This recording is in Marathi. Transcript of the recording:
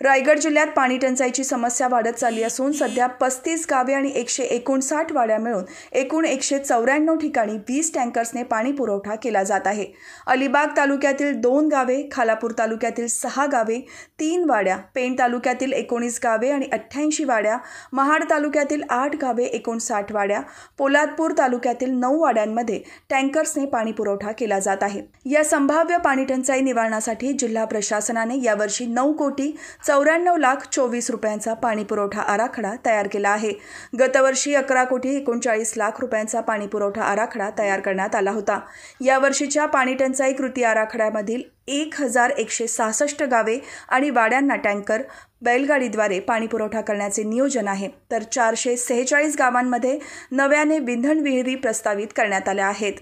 रायगड जिल्ह्यात पाणी टंचाईची समस्या वाढत चालली असून सध्या पस्तीस गावे आणि एकशे एकोणसाठ वाड्या मिळून एकूण एकशे चौऱ्याण्णव ठिकाणी वीस टँकर्सने पाणी पुरवठा केला जात आहे. अलिबाग तालुक्यातील दोन गावे खालापूर तालुक्यातील सहा गावे तीन वाड्या पेण तालुक्यातील एकोणीस गावे आणि अठ्ठ्याऐंशी वाड्या महाड तालुक्यातील आठ गावे एकोणसाठ वाड्या पोलादपूर तालुक्यातील नऊ वाड्यांमध्ये टँकर्सने पाणी पुरवठा केला जात आहे. या संभाव्य पाणी टंचाई निवारणासाठी जिल्हा प्रशासनाने यावर्षी नऊ कोटी चौऱ्याण्णव लाख चोवीस रुपयांचा पाणीपुरवठा आराखडा तयार केला आहे. गतवर्षी अकरा कोटी एकोणचाळीस लाख रुपयांचा पाणीपुरवठा आराखडा तयार करण्यात आला होता. यावर्षीच्या पाणीटंचाई कृती आराखड्यामधील एक हजार एकशे सहासष्ट गावे आणि वाड्यांना टँकर बैलगाडीद्वारे पाणीपुरवठा करण्याचे नियोजन आहे. तर चारशे सेहेचाळीस गावांमध्ये नव्याने विंधन विहिरी प्रस्तावित करण्यात आल्या आहेत.